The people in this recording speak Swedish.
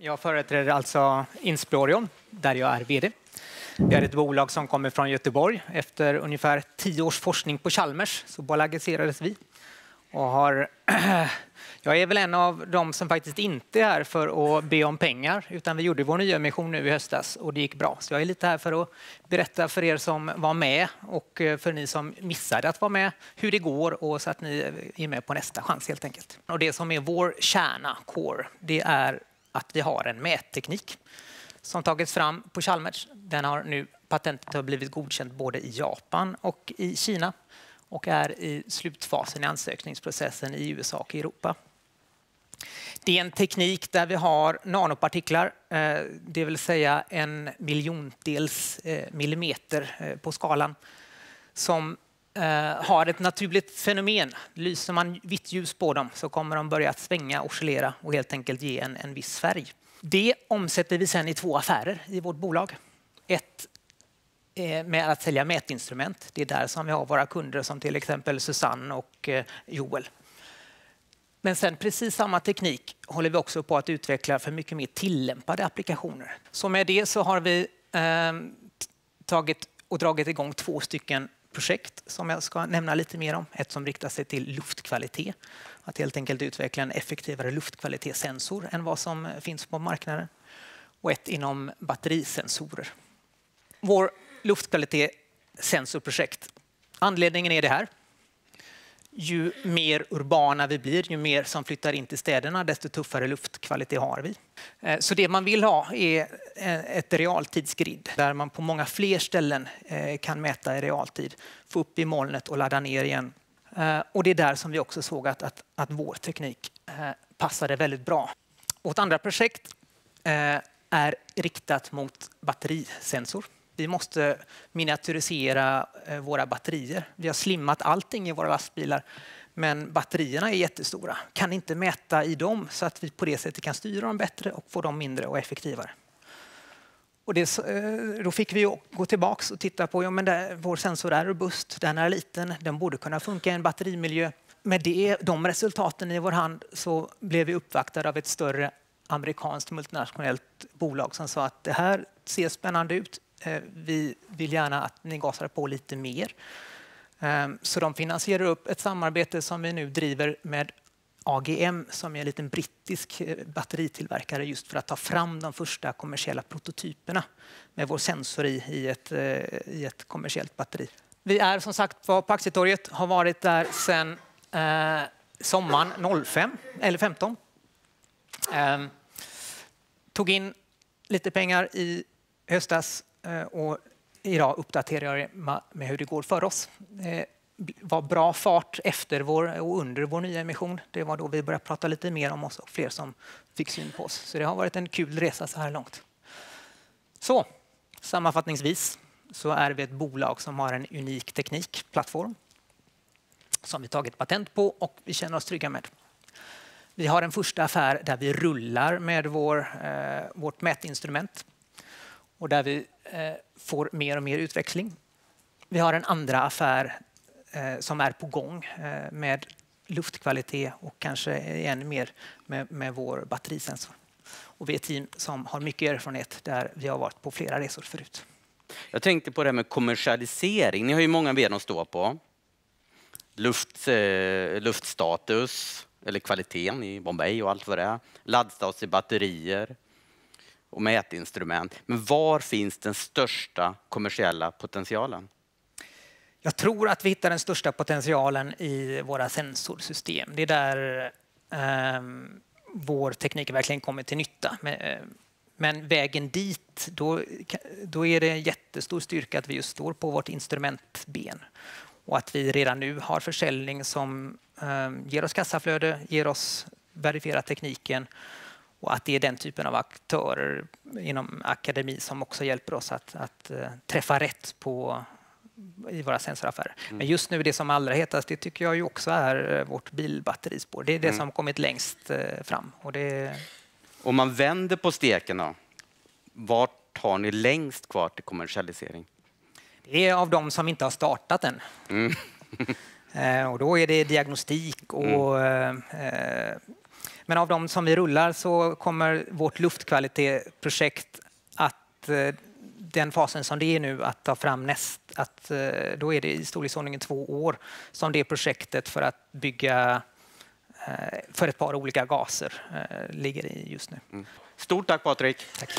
Jag företräder alltså Insplorion, där jag är VD. Vi är ett bolag som kommer från Göteborg. Efter ungefär tio års forskning på Chalmers så bolagiserades vi och har Jag är väl en av dem som faktiskt inte är här för att be om pengar, utan vi gjorde vår nyemission nu i höstas och det gick bra. Så jag är lite här för att berätta för er som var med och eh, för ni som missade att vara med hur det går och så att ni är med på nästa chans helt enkelt. Och det som är vår kärna, core, det är att vi har en mätteknik som tagits fram på Chalmers. Den har nu patentet har blivit godkänt både i Japan och i Kina och är i slutfasen i ansökningsprocessen i USA och Europa. Det är en teknik där vi har nanopartiklar, eh, det vill säga en miljontels eh, millimeter eh, på skalan, som Eh, har ett naturligt fenomen. Lyser man vitt ljus på dem så kommer de börja svänga, oscillera och helt enkelt ge en, en viss färg. Det omsätter vi sedan i två affärer i vårt bolag. Ett eh, med att sälja mätinstrument. Det är där som vi har våra kunder som till exempel Susanne och eh, Joel. Men sen precis samma teknik håller vi också på att utveckla för mycket mer tillämpade applikationer. Så med det så har vi eh, tagit och dragit igång två stycken projekt som jag ska nämna lite mer om. Ett som riktar sig till luftkvalitet. Att helt enkelt utveckla en effektivare luftkvalitetssensor än vad som finns på marknaden. Och ett inom batterisensorer. Vår luftkvalitetssensorprojekt. Anledningen är det här ju mer urbana vi blir, ju mer som flyttar in till städerna, desto tuffare luftkvalitet har vi. Eh, så det man vill ha är eh, ett realtidsgrid där man på många fler ställen eh, kan mäta i realtid, få upp i molnet och ladda ner igen. Och det är där som vi också såg att, att, att vår teknik passade väldigt bra. Vårt andra projekt är riktat mot batterisensor. Vi måste miniatyrisera eh, våra batterier. Vi har slimmat allting i våra lastbilar, men batterierna är jättestora. Kan inte mäta i dem så att vi på det sättet kan styra dem bättre och få dem mindre och effektivare. Och det, eh, då fick vi gå tillbaka och titta på, ja men där, vår sensor är robust, den är liten, den borde kunna funka i en batterimiljö. Med det, de resultaten i vår hand så blev vi uppvaktade av ett större amerikanskt multinationellt bolag som sa att det här ser spännande ut. Eh, vi vill gärna att ni gasar på lite mer. Ehm, så de finansierar upp ett samarbete som vi nu driver med AGM som är en liten brittisk eh, batteritillverkare just för att ta fram de första kommersiella prototyperna med vår sensor i, i, ett, eh, i ett kommersiellt batteri. Vi är som sagt på Aktietorget, har varit där sedan eh, sommaren 05, eller 15. Eh, tog in lite pengar i höstas Eh, och idag uppdaterar jag med hur det går för oss. Eh, det var bra fart efter vår, och under vår nya emission. Det var då vi började prata lite mer om oss och fler som fick syn på oss. Så det har varit en kul resa så här långt. Så sammanfattningsvis så är vi ett bolag som har en unik teknikplattform som vi tagit patent på och vi känner oss trygga med. Vi har en första affär där vi rullar med vår, eh, vårt mätinstrument och där vi eh, får mer och mer utväxling. Vi har en andra affär eh, som är på gång eh, med luftkvalitet och kanske ännu mer med, med vår batterisensor. Och vi är ett team som har mycket erfarenhet där vi har varit på flera resor förut. Jag tänkte på det här med kommersialisering. Ni har ju många ben att stå på. Luft, eh, luftstatus, eller kvaliteten i Bombay och allt vad det är. Laddstats i batterier, och mätinstrument. Men var finns den största kommersiella potentialen? Jag tror att vi hittar den största potentialen i våra sensorsystem. Det är där eh, vår teknik verkligen kommer till nytta. Men eh, vägen dit, då, då är det en jättestor styrka att vi just står på vårt instrumentben och att vi redan nu har försäljning som eh, ger oss kassaflöde, ger oss verifierat tekniken och att det är den typen av aktörer inom akademi som också hjälper oss att, att uh, träffa rätt på, i våra sensoraffärer. Mm. Men just nu det som allra hetast, det tycker jag ju också är eh, vårt bilbatterispår. Det är det mm. som kommit längst uh, fram. Och det... Om man vänder på steken då, vart har ni längst kvar till kommersialisering? Det är av de som inte har startat än. Mm. och då är det diagnostik och mm Men av de som vi rullar så kommer vårt luftkvalitetsprojekt att eh, den fasen som det är nu att ta fram näst, att eh, då är det i storleksordningen två år som det projektet för att bygga för ett par olika gaser ligger i just nu. Mm. Stort tack Patrik! Tack.